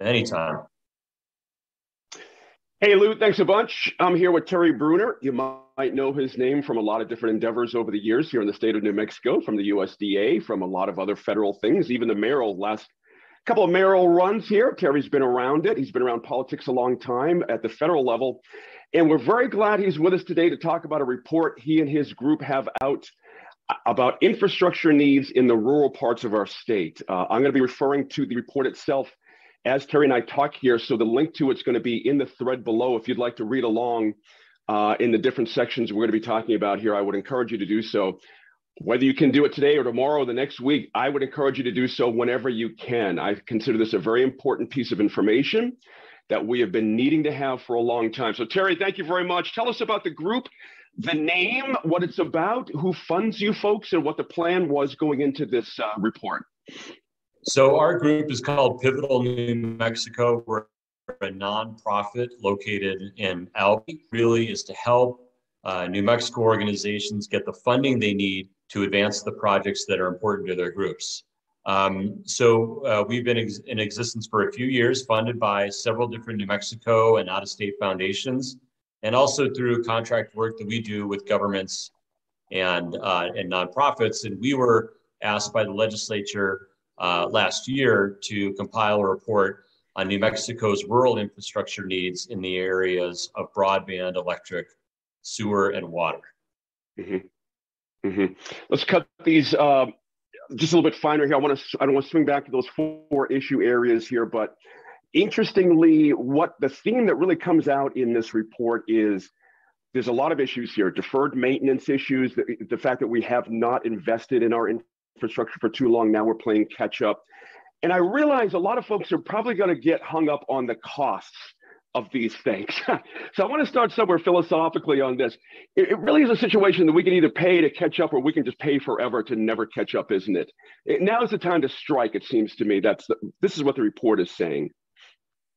Anytime. Hey, Lou, thanks a bunch. I'm here with Terry Brunner. You might know his name from a lot of different endeavors over the years here in the state of New Mexico, from the USDA, from a lot of other federal things, even the mayoral last couple of mayoral runs here. Terry's been around it. He's been around politics a long time at the federal level. And we're very glad he's with us today to talk about a report he and his group have out about infrastructure needs in the rural parts of our state. Uh, I'm going to be referring to the report itself as Terry and I talk here. So the link to it's going to be in the thread below. If you'd like to read along uh, in the different sections we're going to be talking about here, I would encourage you to do so. Whether you can do it today or tomorrow or the next week, I would encourage you to do so whenever you can. I consider this a very important piece of information that we have been needing to have for a long time. So, Terry, thank you very much. Tell us about the group, the name, what it's about, who funds you folks, and what the plan was going into this uh, report. So our group is called Pivotal New Mexico. We're a nonprofit located in Albany. Really is to help uh, New Mexico organizations get the funding they need to advance the projects that are important to their groups. Um, so uh, we've been ex- in existence for a few years, funded by several different New Mexico and out-of-state foundations, and also through contract work that we do with governments and uh, and nonprofits. And we were asked by the legislature uh, last year to compile a report on New Mexico's rural infrastructure needs in the areas of broadband, electric, sewer, and water. Mm-hmm. Mm-hmm. Let's cut these uh, just a little bit finer here. I want to I don't want to swing back to those four issue areas here, but interestingly, what the theme that really comes out in this report is there's a lot of issues here deferred maintenance issues the, the fact that we have not invested in our infrastructure for too long. Now we're playing catch up. And I realize a lot of folks are probably going to get hung up on the costs of these things. so I want to start somewhere philosophically on this. It, it, really is a situation that we can either pay to catch up or we can just pay forever to never catch up, isn't it? it now is the time to strike, it seems to me. That's the, this is what the report is saying.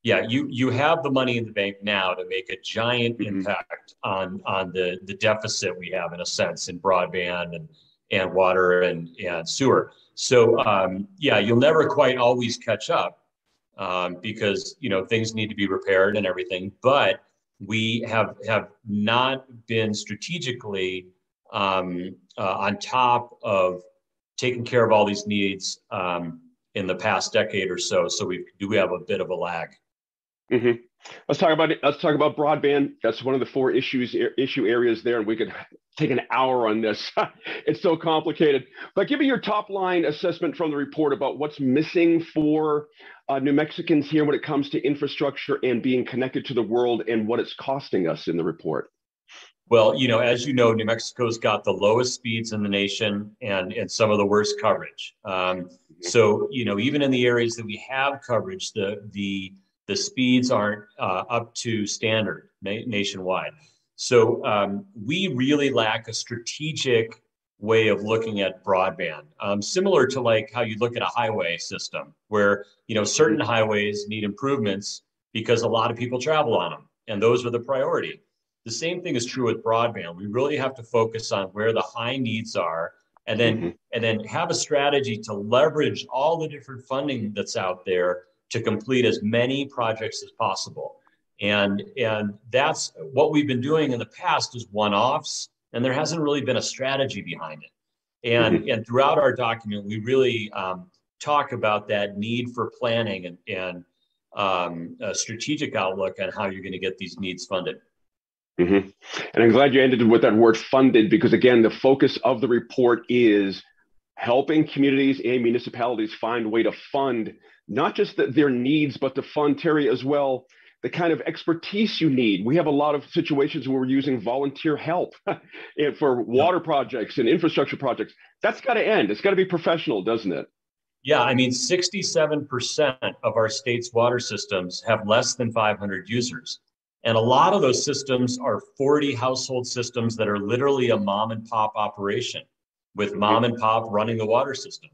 Yeah, you you have the money in the bank now to make a giant mm-hmm. impact on on the the deficit we have in a sense in broadband and and water and, and sewer. So um, yeah, you'll never quite always catch up um, because you know things need to be repaired and everything. But we have have not been strategically um, uh, on top of taking care of all these needs um, in the past decade or so. So we do we have a bit of a lag. Mm-hmm. Let's talk about it. Let's talk about broadband. That's one of the four issues issue areas there, and we could take an hour on this. it's so complicated. But give me your top line assessment from the report about what's missing for uh, New Mexicans here when it comes to infrastructure and being connected to the world, and what it's costing us in the report. Well, you know, as you know, New Mexico's got the lowest speeds in the nation and, and some of the worst coverage. Um, so, you know, even in the areas that we have coverage, the the the speeds aren't uh, up to standard na- nationwide. So um, we really lack a strategic way of looking at broadband, um, similar to like how you look at a highway system, where you know certain highways need improvements because a lot of people travel on them, and those are the priority. The same thing is true with broadband. We really have to focus on where the high needs are, and then mm-hmm. and then have a strategy to leverage all the different funding that's out there to complete as many projects as possible. And, and that's what we've been doing in the past is one-offs, and there hasn't really been a strategy behind it. And, mm-hmm. and throughout our document, we really um, talk about that need for planning and, and um, a strategic outlook on how you're going to get these needs funded. Mm-hmm. And I'm glad you ended with that word funded because, again, the focus of the report is helping communities and municipalities find a way to fund not just the, their needs, but to fund Terry as well the kind of expertise you need. We have a lot of situations where we're using volunteer help for water projects and infrastructure projects. That's got to end. It's got to be professional, doesn't it? Yeah, I mean, 67% of our state's water systems have less than 500 users. And a lot of those systems are 40 household systems that are literally a mom and pop operation with mom and pop running the water system.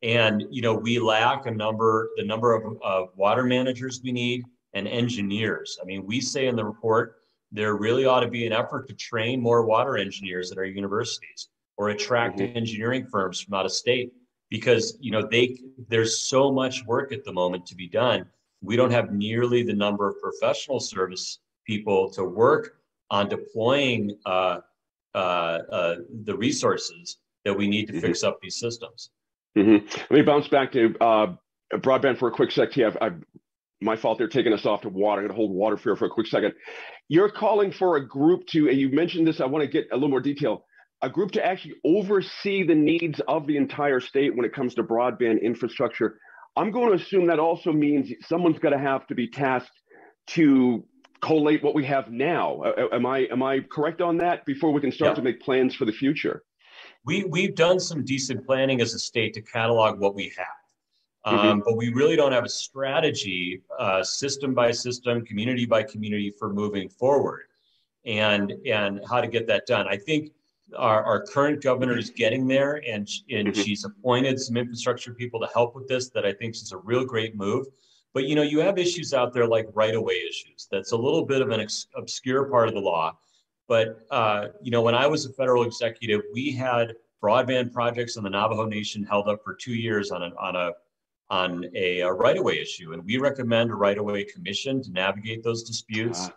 And you know, we lack a number, the number of, of water managers we need and engineers. I mean, we say in the report there really ought to be an effort to train more water engineers at our universities or attract mm-hmm. engineering firms from out of state because you know they there's so much work at the moment to be done we don't have nearly the number of professional service people to work on deploying uh, uh, uh, the resources that we need to mm-hmm. fix up these systems. Mm-hmm. Let me bounce back to uh, broadband for a quick sec. I've, I've, my fault. They're taking us off to water. I'm going to hold water here for a quick second. You're calling for a group to, and you mentioned this. I want to get a little more detail. A group to actually oversee the needs of the entire state when it comes to broadband infrastructure. I'm going to assume that also means someone's going to have to be tasked to collate what we have now. Am I am I correct on that? Before we can start yep. to make plans for the future. We we've done some decent planning as a state to catalog what we have. Mm-hmm. Um, but we really don't have a strategy, uh, system by system, community by community, for moving forward, and and how to get that done. I think our, our current governor is getting there, and and mm-hmm. she's appointed some infrastructure people to help with this. That I think is a real great move. But you know, you have issues out there like right-of-way issues. That's a little bit of an ex- obscure part of the law. But uh, you know, when I was a federal executive, we had broadband projects in the Navajo Nation held up for two years on a on a on a, a right-of-way issue, and we recommend a right-of-way commission to navigate those disputes, uh,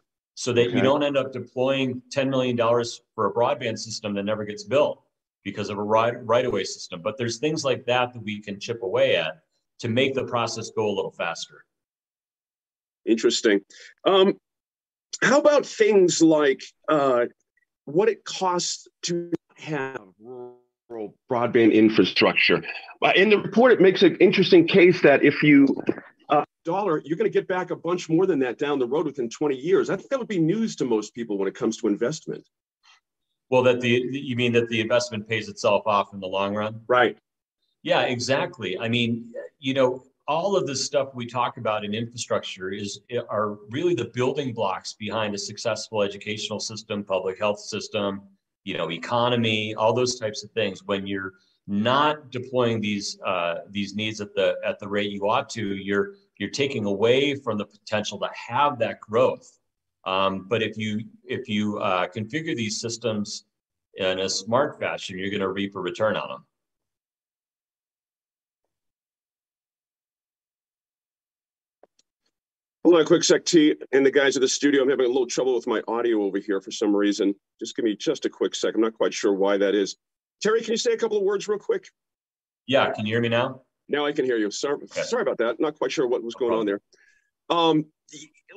so that okay. you don't end up deploying ten million dollars for a broadband system that never gets built because of a right right-of-way system. But there's things like that that we can chip away at to make the process go a little faster. Interesting. Um, how about things like uh, what it costs to have rural broadband infrastructure? Uh, in the report, it makes an interesting case that if you uh, dollar, you're going to get back a bunch more than that down the road within 20 years. I think that would be news to most people when it comes to investment. Well, that the you mean that the investment pays itself off in the long run? Right. Yeah, exactly. I mean, you know, all of this stuff we talk about in infrastructure is are really the building blocks behind a successful educational system, public health system, you know, economy, all those types of things. When you're not deploying these uh, these needs at the at the rate you ought to, you're you're taking away from the potential to have that growth. Um, but if you if you uh, configure these systems in a smart fashion, you're going to reap a return on them. Hold on a quick sec, T. And the guys at the studio, I'm having a little trouble with my audio over here for some reason. Just give me just a quick sec. I'm not quite sure why that is. Terry, can you say a couple of words real quick? Yeah, can you hear me now? Now I can hear you. Sorry, okay. sorry about that. Not quite sure what was going on there. Um,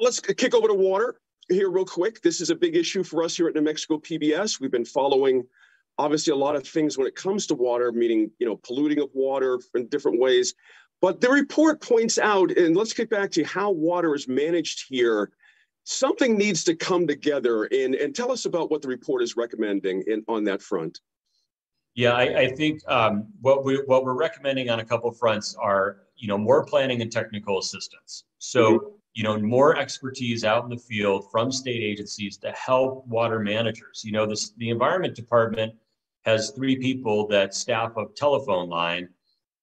let's kick over to water here real quick. This is a big issue for us here at New Mexico PBS. We've been following obviously a lot of things when it comes to water, meaning you know polluting of water in different ways. But the report points out, and let's get back to how water is managed here. Something needs to come together, and, and tell us about what the report is recommending in, on that front. Yeah, I, I think um, what we what we're recommending on a couple fronts are you know more planning and technical assistance. So mm-hmm. you know more expertise out in the field from state agencies to help water managers. You know this the environment department has three people that staff a telephone line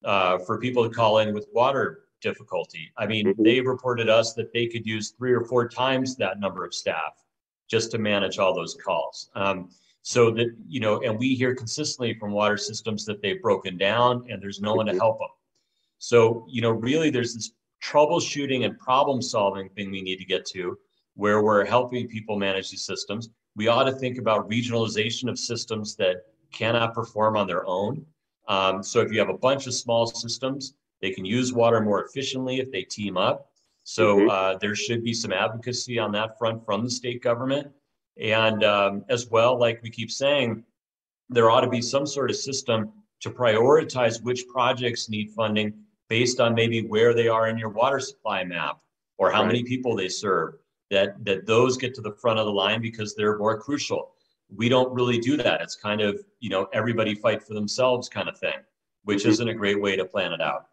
uh, for people to call in with water difficulty. I mean, mm-hmm. they reported us that they could use three or four times that number of staff just to manage all those calls. Um, so that, you know, and we hear consistently from water systems that they've broken down and there's no one to mm-hmm. help them. So, you know, really there's this troubleshooting and problem solving thing we need to get to where we're helping people manage these systems. We ought to think about regionalization of systems that cannot perform on their own um, so if you have a bunch of small systems, they can use water more efficiently if they team up. So mm-hmm. uh, there should be some advocacy on that front from the state government. And um, as well, like we keep saying, there ought to be some sort of system to prioritize which projects need funding based on maybe where they are in your water supply map or how right. many people they serve. That that those get to the front of the line because they're more crucial we don't really do that. It's kind of, you know, everybody fight for themselves kind of thing, which mm-hmm. isn't a great way to plan it out.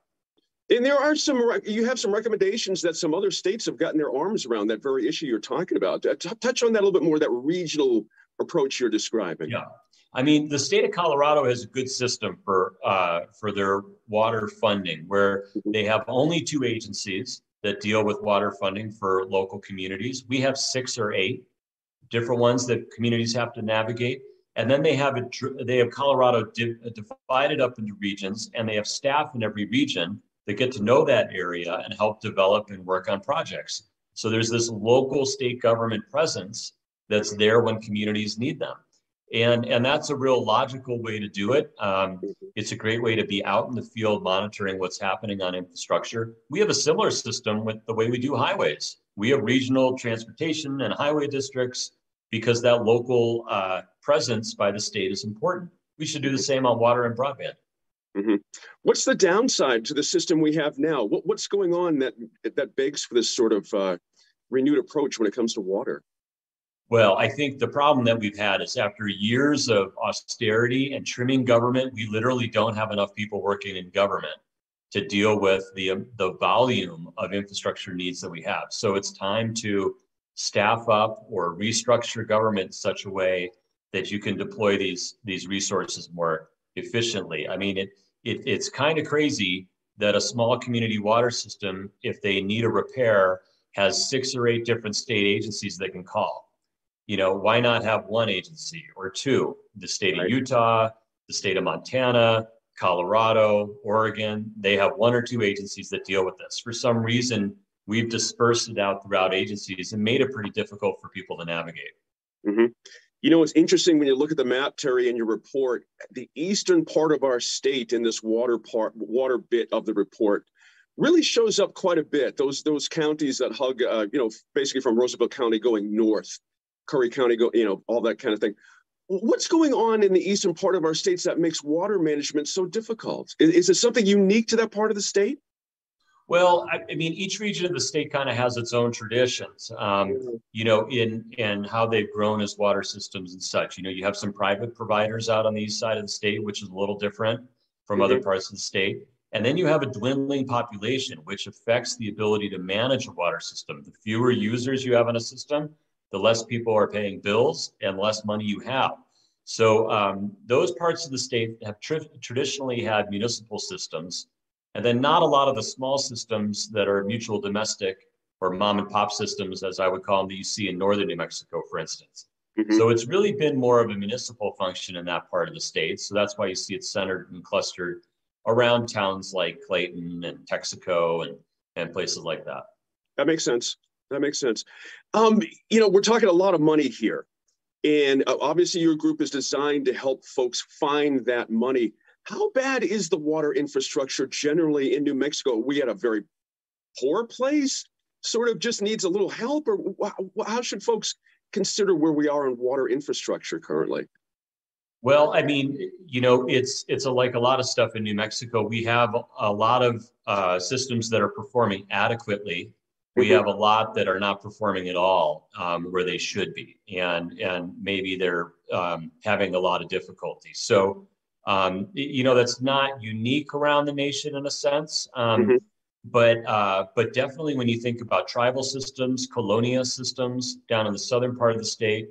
And there are some, you have some recommendations that some other states have gotten their arms around that very issue you're talking about. Touch on that a little bit more, that regional approach you're describing. Yeah. I mean, the state of Colorado has a good system for uh, for their water funding, where mm-hmm. they have only two agencies that deal with water funding for local communities. We have six or eight different ones that communities have to navigate. And then they have a, they have Colorado di- divided up into regions, and they have staff in every region that get to know that area and help develop and work on projects. So there's this local state government presence that's there when communities need them. And, and that's a real logical way to do it. Um, it's a great way to be out in the field monitoring what's happening on infrastructure. We have a similar system with the way we do highways. We have regional transportation and highway districts because that local uh, presence by the state is important. We should do the same on water and broadband. Mm-hmm. What's the downside to the system we have now? What, what's going on that that begs for this sort of uh, renewed approach when it comes to water? Well, I think the problem that we've had is after years of austerity and trimming government, we literally don't have enough people working in government to deal with the the volume of infrastructure needs that we have. So it's time to staff up or restructure government in such a way that you can deploy these these resources more efficiently. I mean, it, it it's kind of crazy that a small community water system, if they need a repair, has six or eight different state agencies they can call. You know, why not have one agency or two? The state right. of Utah, the state of Montana, Colorado, Oregon, they have one or two agencies that deal with this. For some reason, we've dispersed it out throughout agencies and made it pretty difficult for people to navigate. Mm-hmm. You know, it's interesting when you look at the map, Terry, in your report, the eastern part of our state in this water part, water bit of the report really shows up quite a bit. Those those counties that hug, uh, you know, basically from Roosevelt County going north, Curry County, go, you know, all that kind of thing. What's going on in the eastern part of our states that makes water management so difficult? Is, is it something unique to that part of the state? Well, I, I, mean, each region of the state kind of has its own traditions, um, you know, in in how they've grown as water systems and such. You know, you have some private providers out on the east side of the state, which is a little different from mm-hmm. other parts of the state. And then you have a dwindling population, which affects the ability to manage a water system. The fewer users you have in a system, the less people are paying bills and less money you have. So um, those parts of the state have tr- traditionally had municipal systems and then not a lot of the small systems that are mutual domestic or mom and pop systems, as I would call them, that you see in northern New Mexico, for instance. Mm-hmm. So it's really been more of a municipal function in that part of the state. So that's why you see it centered and clustered around towns like Clayton and Texico and, and places like that. That makes sense. That makes sense. Um, you know, we're talking a lot of money here. And uh, obviously, your group is designed to help folks find that money. How bad is the water infrastructure generally in New Mexico? we at a very poor place? Sort of just needs a little help, or how should folks consider where we are in water infrastructure currently? Well, I mean, you know, it's it's a, like a lot of stuff in New Mexico. We have a lot of uh, systems that are performing adequately. We mm-hmm. have a lot that are not performing at all um, where they should be, and and maybe they're um, having a lot of difficulty. So um, you know, that's not unique around the nation in a sense. Um, mm-hmm. But uh, but definitely when you think about tribal systems, colonia systems down in the southern part of the state,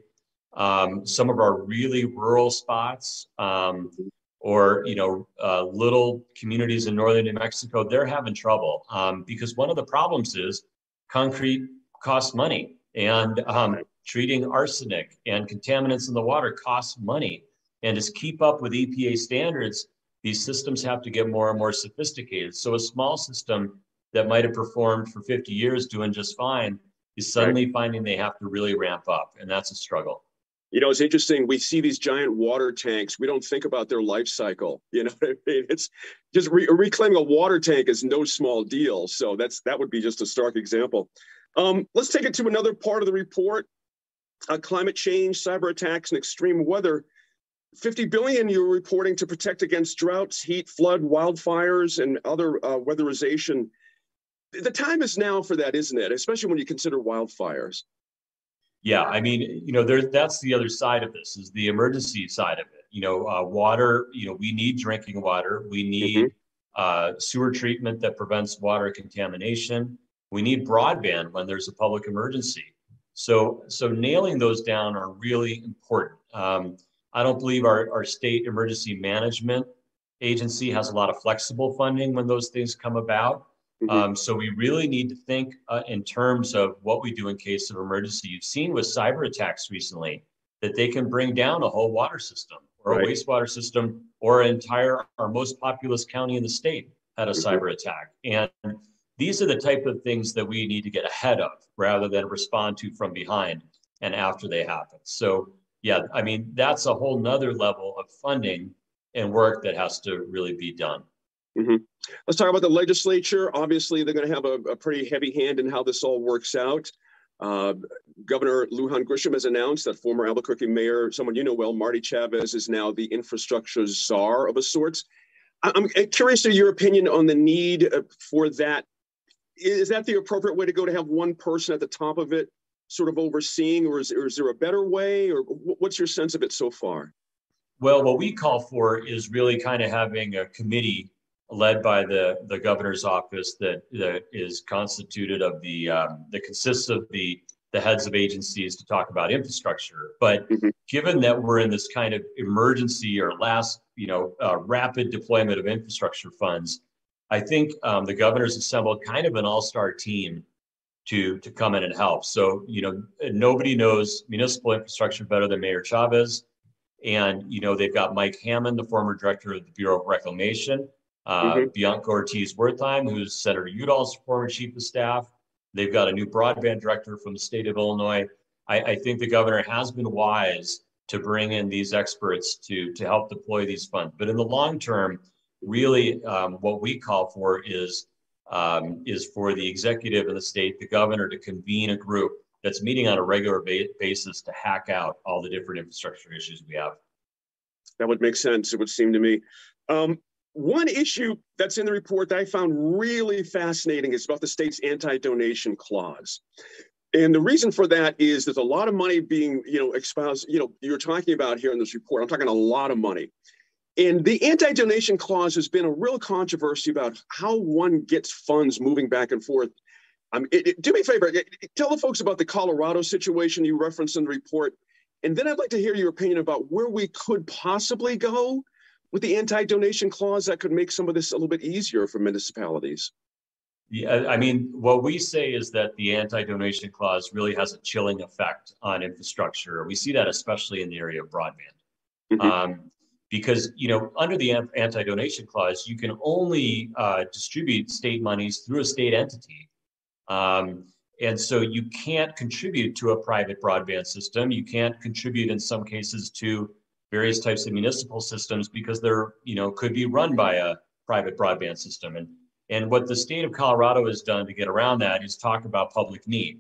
um, some of our really rural spots, um, or you know, uh, little communities in northern New Mexico, they're having trouble um, because one of the problems is concrete costs money, and um, treating arsenic and contaminants in the water costs money. And to keep up with EPA standards, these systems have to get more and more sophisticated. So a small system that might have performed for 50 years doing just fine is suddenly right. finding they have to really ramp up. And that's a struggle. You know, it's interesting. We see these giant water tanks. We don't think about their life cycle. You know, I mean? it's just re- reclaiming a water tank is no small deal. So that's that would be just a stark example. Um, let's take it to another part of the report: uh, climate change, cyber attacks, and extreme weather. 50 billion you're reporting to protect against droughts, heat, flood, wildfires, and other uh, weatherization. The time is now for that, isn't it? Especially when you consider wildfires. Yeah, I mean, you know, there that's the other side of this is the emergency side of it. You know, uh, water. You know, we need drinking water. We need mm-hmm. uh, sewer treatment that prevents water contamination. We need broadband when there's a public emergency. So, so nailing those down are really important. Um, I don't believe our, our state emergency management agency has a lot of flexible funding when those things come about. Mm-hmm. Um, so we really need to think uh, in terms of what we do in case of emergency. You've seen with cyber attacks recently that they can bring down a whole water system or right. a wastewater system or an entire our most populous county in the state. had a mm-hmm. cyber attack. And these are the type of things that we need to get ahead of rather than respond to from behind and after they happen. So yeah, I mean, that's a whole nother level of funding and work that has to really be done. Mm-hmm. Let's talk about the legislature. Obviously, they're going to have a, a, pretty heavy hand in how this all works out. Uh, Governor Lujan Grisham has announced that former Albuquerque mayor, someone you know well, Marty Chavez, is now the infrastructure czar of a sorts. I'm curious to your opinion on the need uh, for that. Is that the appropriate way to go to have one person at the top of it, sort of overseeing, or is, or is there a better way, or what's your sense of it so far? Well, what we call for is really kind of having a committee led by the, the governor's office that, that is constituted of the, um, that consists of the, the heads of agencies to talk about infrastructure. But mm-hmm. given that we're in this kind of emergency or last, you know, uh, rapid deployment of infrastructure funds, I think um, the governor's assembled kind of an all-star team to to come in and help. So you know, nobody knows municipal infrastructure better than Mayor Chavez, and you know they've got Mike Hamman, the former director of the Bureau of Reclamation, uh, mm-hmm. Bianca Ortiz Wertheim, who's Senator Udall's former chief of staff. They've got a new broadband director from the state of Illinois. I, I think the governor has been wise to bring in these experts to, to help deploy these funds. But in the long term, really um, what we call for is, um, is for the executive and the state, the governor to convene a group that's meeting on a regular ba- basis to hack out all the different infrastructure issues we have. That would make sense, it would seem to me. Um, one issue that's in the report that I found really fascinating is about the state's anti-donation clause. And the reason for that is there's a lot of money being, you know, espoused, you know, you're talking about here in this report. I'm talking a lot of money. And the anti-donation clause has been a real controversy about how one gets funds moving back and forth. Um, it, it, do me a favor, it, tell the folks about the Colorado situation you referenced in the report. And then I'd like to hear your opinion about where we could possibly go with the anti-donation clause that could make some of this a little bit easier for municipalities. Yeah, I mean, what we say is that the anti-donation clause really has a chilling effect on infrastructure. We see that especially in the area of broadband. Mm-hmm. Um, because you know under the anti-donation clause you can only uh, distribute state monies through a state entity um, and so you can't contribute to a private broadband system you can't contribute in some cases to various types of municipal systems because they're, you know, could be run by a private broadband system. And, and what the state of Colorado has done to get around that is talk about public need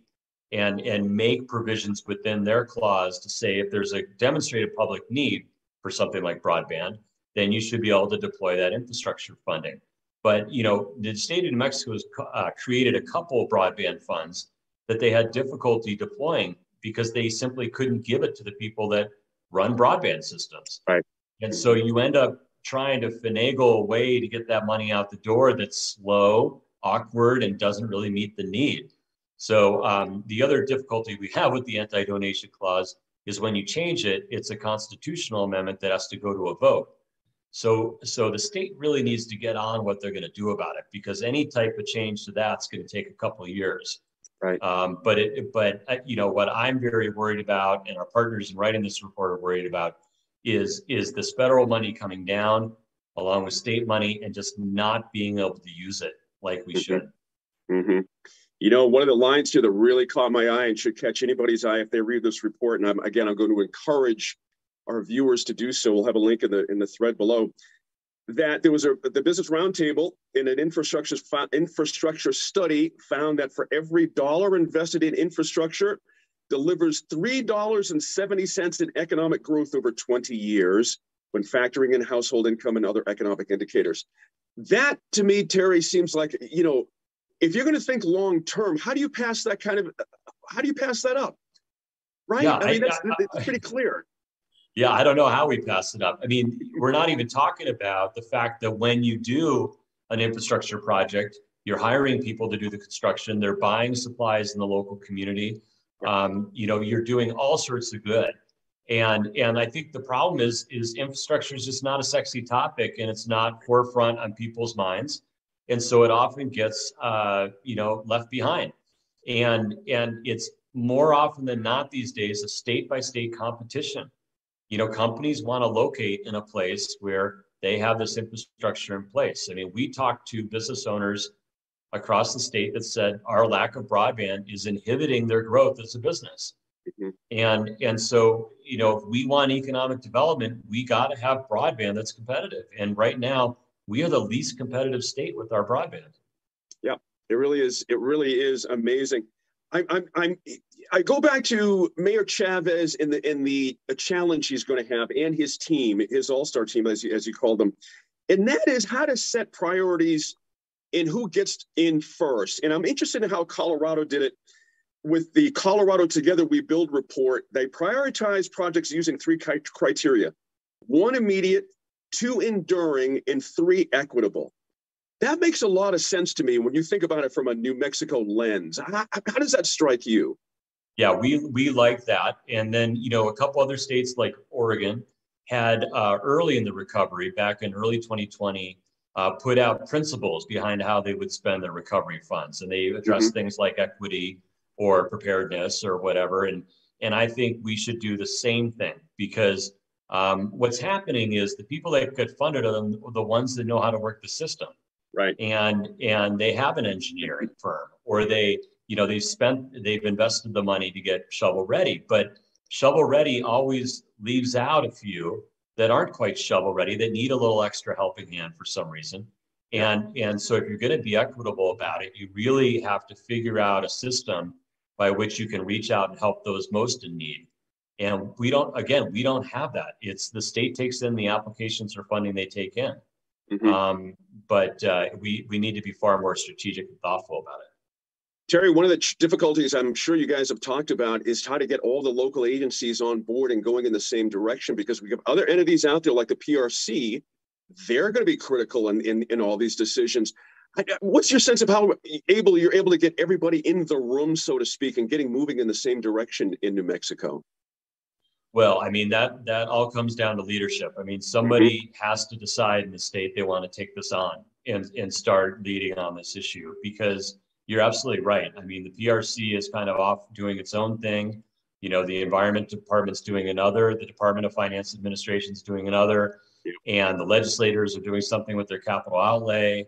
and, and make provisions within their clause to say if there's a demonstrated public need for something like broadband, then you should be able to deploy that infrastructure funding. But you know, the state of New Mexico has uh, created a couple of broadband funds that they had difficulty deploying because they simply couldn't give it to the people that run broadband systems. Right. And so you end up trying to finagle a way to get that money out the door that's slow, awkward, and doesn't really meet the need. So um, the other difficulty we have with the anti-donation clause is when you change it, it's a constitutional amendment that has to go to a vote. So, so the state really needs to get on what they're going to do about it because any type of change to that's going to take a couple of years. Right. Um, but it, but uh, you know what I'm very worried about, and our partners in writing this report are worried about, is is this federal money coming down along with state money and just not being able to use it like we mm-hmm. should. Mm-hmm. You know, one of the lines here that really caught my eye and should catch anybody's eye if they read this report, and I'm, again, I'm going to encourage our viewers to do so. We'll have a link in the in the thread below that there was a the business roundtable in an infrastructure infrastructure study found that for every dollar invested in infrastructure delivers three dollars and seventy cents in economic growth over 20 years when factoring in household income and other economic indicators. That to me, Terry, seems like you know, if you're going to think long term, how do you pass that kind of how do you pass that up? Right? Yeah, I mean, that's, I, I, it's pretty clear. Yeah, I don't know how we pass it up. I mean, we're not even talking about the fact that when you do an infrastructure project, you're hiring people to do the construction, they're buying supplies in the local community. Um, you know, you're doing all sorts of good. And and I think the problem is is infrastructure is just not a sexy topic and it's not forefront on people's minds. And so it often gets uh, you know left behind. And and it's more often than not these days a state by state competition you know, companies want to locate in a place where they have this infrastructure in place. I mean, we talked to business owners across the state that said our lack of broadband is inhibiting their growth as a business. Mm-hmm. And and so you know if we want economic development, we got to have broadband that's competitive. And right now, we are the least competitive state with our broadband. Yeah, it really is. It really is amazing. I'm I'm, I'm I go back to Mayor Chavez in the in the challenge he's going to have and his team, his all-star team, as you, as you call them, and that is how to set priorities and who gets in first. And I'm interested in how Colorado did it with the Colorado Together We Build report. They prioritize projects using three criteria one immediate, two enduring, and three equitable. That makes a lot of sense to me when you think about it from a New Mexico lens. How, how does that strike you? Yeah, we we like that. And then, you know, a couple other states like Oregon had uh, early in the recovery, back in early 2020, uh, put out principles behind how they would spend their recovery funds, and they address mm-hmm. things like equity or preparedness or whatever. And and I think we should do the same thing because um, what's happening is the people that get funded are the, the ones that know how to work the system, right? And and they have an engineering firm, or they you know they've spent they've invested the money to get shovel ready, but shovel ready always leaves out a few that aren't quite shovel ready that need a little extra helping hand for some reason. And and so if you're going to be equitable about it you really have to figure out a system by which you can reach out and help those most in need and we don't again we don't have that it's the state takes in the applications for funding they take in mm-hmm. um, but uh, we we need to be far more strategic and thoughtful about it Terry, one of the difficulties I'm sure you guys have talked about is how to get all the local agencies on board and going in the same direction because we have other entities out there like the PRC. They're going to be critical in, in, in all these decisions. What's your sense of how able you're able to get everybody in the room, so to speak, and getting moving in the same direction in New Mexico? Well, I mean that that all comes down to leadership. I mean, somebody mm-hmm. has to decide in the state they want to take this on and and start leading on this issue because you're absolutely right. I mean, the PRC is kind of off doing its own thing. You know, the Environment Department's doing another, the Department of Finance Administration is doing another, and the legislators are doing something with their capital outlay.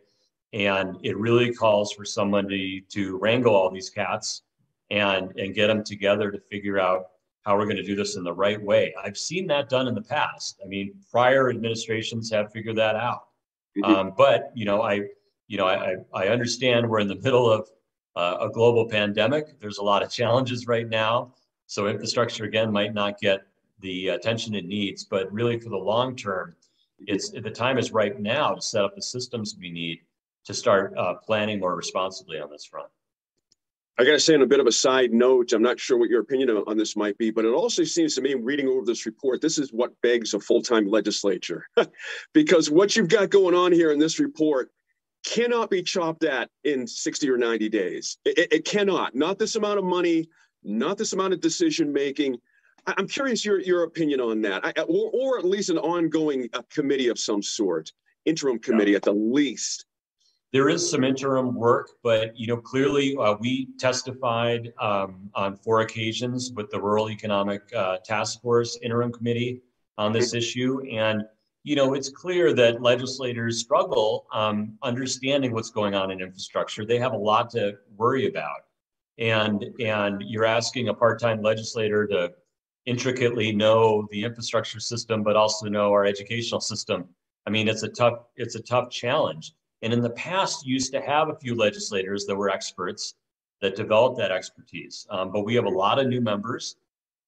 And it really calls for somebody to wrangle all these cats and, and get them together to figure out how we're going to do this in the right way. I've seen that done in the past. I mean, prior administrations have figured that out. Mm-hmm. Um, but, you know, I, you know, I, I understand we're in the middle of uh, a global pandemic. There's a lot of challenges right now. So infrastructure again might not get the attention it needs, but really for the long term, it's the time is right now to set up the systems we need to start uh, planning more responsibly on this front. I got to say, on a bit of a side note, I'm not sure what your opinion on this might be, but it also seems to me, reading over this report, this is what begs a full time legislature. because what you've got going on here in this report cannot be chopped at in 60 or 90 days. It, it, cannot. Not this amount of money, not this amount of decision making. I'm curious your, your opinion on that, I, or, or at least an ongoing uh, committee of some sort, interim committee yeah. at the least. There is some interim work, but you know clearly uh, we testified um, on four occasions with the Rural Economic uh, Task Force interim committee on this issue, and you know, it's clear that legislators struggle um, understanding what's going on in infrastructure. They have a lot to worry about, and and you're asking a part-time legislator to intricately know the infrastructure system, but also know our educational system. I mean, it's a tough it's a tough challenge. And in the past, used to have a few legislators that were experts that developed that expertise. Um, but we have a lot of new members.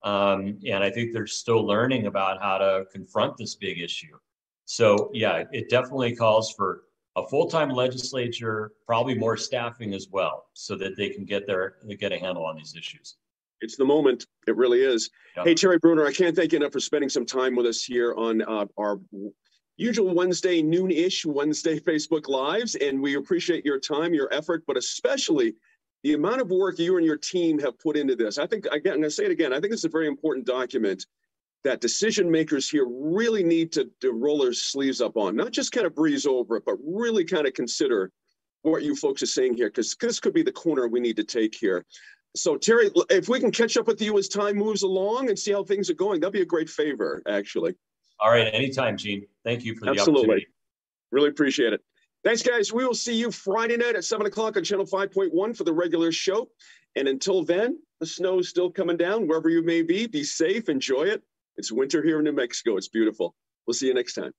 Um, and I think they're still learning about how to confront this big issue. So yeah, it definitely calls for a full-time legislature, probably more staffing as well, so that they can get their get a handle on these issues. It's the moment. It really is. Hey, Terry Brunner, I can't thank you enough for spending some time with us here on uh, our usual Wednesday noon-ish Wednesday Facebook lives, and we appreciate your time, your effort, but especially the amount of work you and your team have put into this. I think again, I'm going to say it again. I think it's a very important document that decision makers here really need to, to roll their sleeves up on, not just kind of breeze over it, but really kind of consider what you folks are saying here, because this could be the corner we need to take here. So Terry, if we can catch up with you as time moves along and see how things are going, that'd be a great favor, actually. All right, anytime, Gene. Thank you for the Absolutely. opportunity. Really appreciate it. Thanks, guys. We will see you Friday night at 7 o'clock on Channel 5.1 for the regular show. And until then, the snow is still coming down wherever you may be. Be safe, enjoy it. It's winter here in New Mexico. It's beautiful. We'll see you next time.